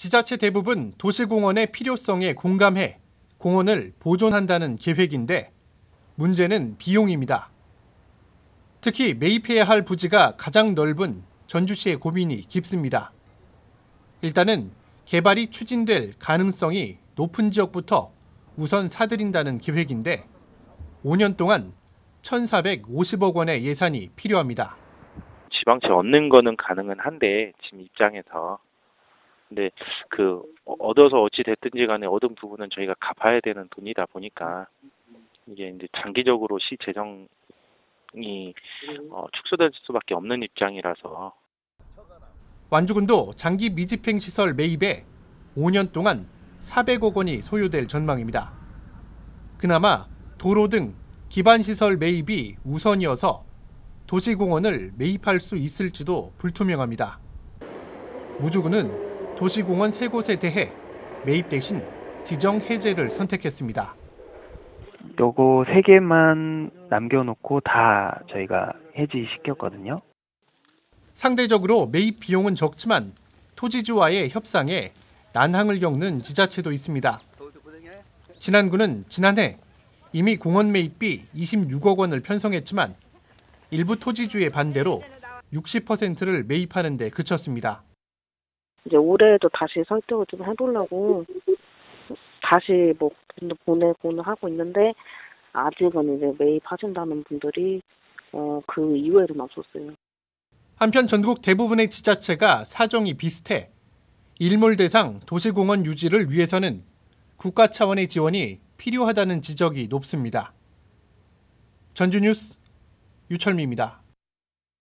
지자체 대부분 도시공원의 필요성에 공감해 공원을 보존한다는 계획인데 문제는 비용입니다. 특히 매입해야 할 부지가 가장 넓은 전주시의 고민이 깊습니다. 일단은 개발이 추진될 가능성이 높은 지역부터 우선 사들인다는 계획인데 5년 동안 1,450억 원의 예산이 필요합니다. 지방채 얻는 거는 가능은 한데 지금 입장에서 근데 그 얻어서 어찌 됐든지 간에 얻은 부분은 저희가 갚아야 되는 돈이다 보니까 이게 이제 장기적으로 시 재정이 어, 축소될 수밖에 없는 입장이라서 완주군도 장기 미집행 시설 매입에 5년 동안 400억 원이 소요될 전망입니다. 그나마 도로 등 기반 시설 매입이 우선이어서 도시공원을 매입할 수 있을지도 불투명합니다. 무주군은 도시공원 세 곳에 대해 매입 대신 지정 해제를 선택했습니다. 요거 세 개만 남겨놓고 다 저희가 해지시켰거든요. 상대적으로 매입 비용은 적지만 토지주와의 협상에 난항을 겪는 지자체도 있습니다. 진안군은 지난해 이미 공원 매입비 26억 원을 편성했지만 일부 토지주의 반대로 60%를 매입하는 데 그쳤습니다. 이제 올해도 다시 설득을 좀 해보려고 다시 뭐 보내고는 하고 있는데 아직은 이제 매입하신다는 분들이 어, 그 이외에는 없었어요. 한편 전국 대부분의 지자체가 사정이 비슷해 일몰 대상 도시공원 유지를 위해서는 국가 차원의 지원이 필요하다는 지적이 높습니다. 전주뉴스 유철미입니다.